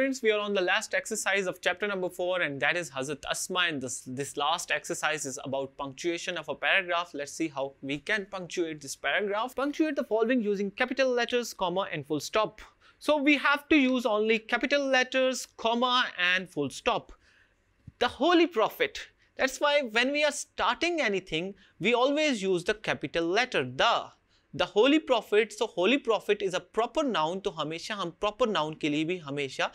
students, we are on the last exercise of chapter number 4 and that is Hazrat Asma and this, this last exercise is about punctuation of a paragraph. Let's see how we can punctuate this paragraph. Punctuate the following using capital letters, comma and full stop. So we have to use only capital letters, comma and full stop. The Holy Prophet. That's why when we are starting anything, we always use the capital letter, the. The Holy Prophet so Holy Prophet is a proper noun तो हमेशा हम proper noun के लिए भी हमेशा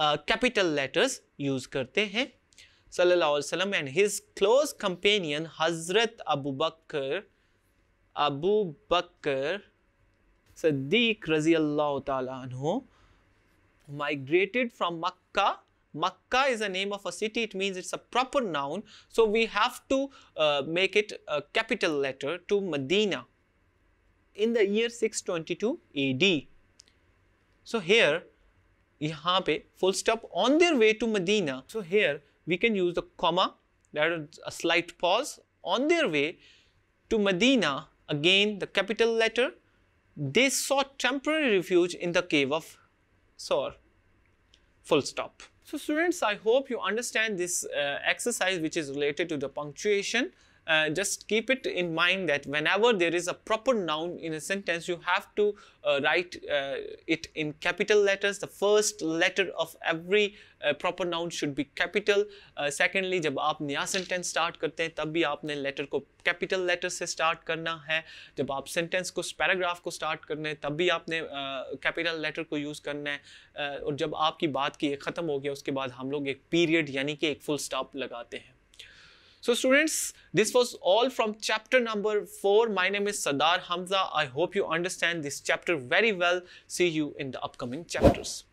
capital letters use करते हैं सल्लल्लाहु अलैहि वसल्लम एंड हिज क्लोज कंपेनियन हजरत अबू बकर अबू बकर सद्दीक रजी अल्लाह तआला migrated from Makkah Makkah is a name of a city. It means it's a proper noun. So we have to uh, make it a capital letter to Medina in the year 622 AD. So here, यहाँ पे full stop on their way to Medina. So here we can use the comma, that is a slight pause. On their way to Medina, again the capital letter, they sought temporary refuge in the cave of Sor. Full stop. So students, I hope you understand this uh, exercise which is related to the punctuation Uh, just keep it in mind that whenever there is a proper noun in a sentence, you have to uh, write uh, it in capital letters. The first letter of every uh, proper noun should be capital. Uh, secondly, जब आप नया sentence start करते हैं तब भी आपने letter को capital letter से start करना है जब आप sentence को paragraph को start करना है तब भी आपने uh, capital letter को use करना है uh, और जब आपकी बात की ख़त्म हो गया उसके बाद हम लोग एक period यानी कि एक full stop लगाते हैं So students, this was all from chapter number 4. My name is Sadar Hamza. I hope you understand this chapter very well. See you in the upcoming chapters.